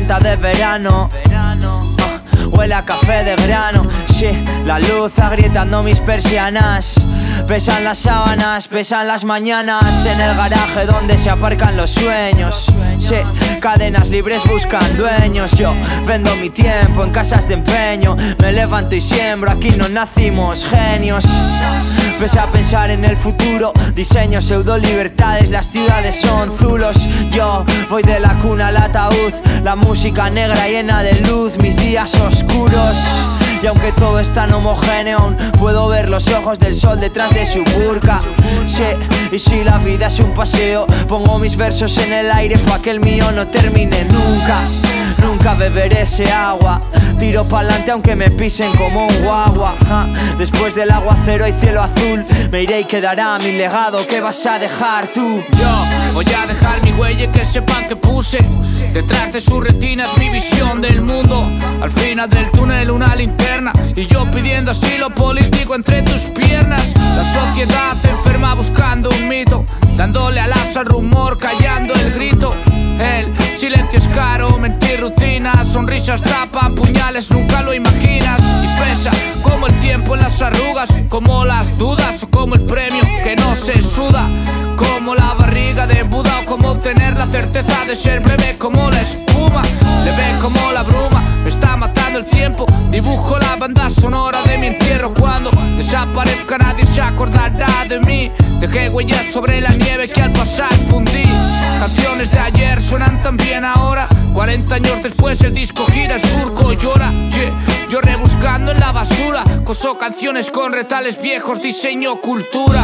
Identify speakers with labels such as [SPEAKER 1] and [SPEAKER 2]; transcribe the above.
[SPEAKER 1] de verano. Ah, huele a café de grano la luz agrietando mis persianas. Pesan las sábanas, pesan las mañanas en el garaje donde se aparcan los sueños. Sí, cadenas libres buscan dueños. Yo vendo mi tiempo en casas de empeño. Me levanto y siembro, aquí no nacimos genios. Pese a pensar en el futuro, diseño pseudo libertades, las ciudades son zulos. Yo voy de la cuna al ataúd, la música negra llena de luz, mis días oscuros. Y aunque todo es tan homogéneo, puedo ver los ojos del sol detrás de su burka. Sí, y si la vida es un paseo, pongo mis versos en el aire para que el mío no termine nunca. Nunca beberé ese agua. Tiro pa'lante aunque me pisen como un guagua. Después del aguacero hay cielo azul. Me iré y quedará mi legado. ¿Qué vas a dejar tú?
[SPEAKER 2] Yo voy a dejar mi huella que sepan que puse Detrás de sus retinas mi visión del mundo Al final del túnel una linterna Y yo pidiendo asilo político entre tus piernas La sociedad enferma buscando un mito Dándole alas al rumor, callando el grito es caro, mentir rutinas Sonrisas tapan, puñales nunca lo imaginas. Y como el tiempo en las arrugas Como las dudas o como el premio que no se suda como la barriga de Buda o como tener la certeza de ser breve como la espuma Leve como la bruma, me está matando el tiempo. Dibujo la banda sonora de mi entierro Cuando desaparezca nadie se acordará de mí. Dejé huellas sobre la nieve que al pasar 40 años después el disco gira, el surco llora yeah. Yo rebuscando en la basura Coso canciones con retales viejos, diseño cultura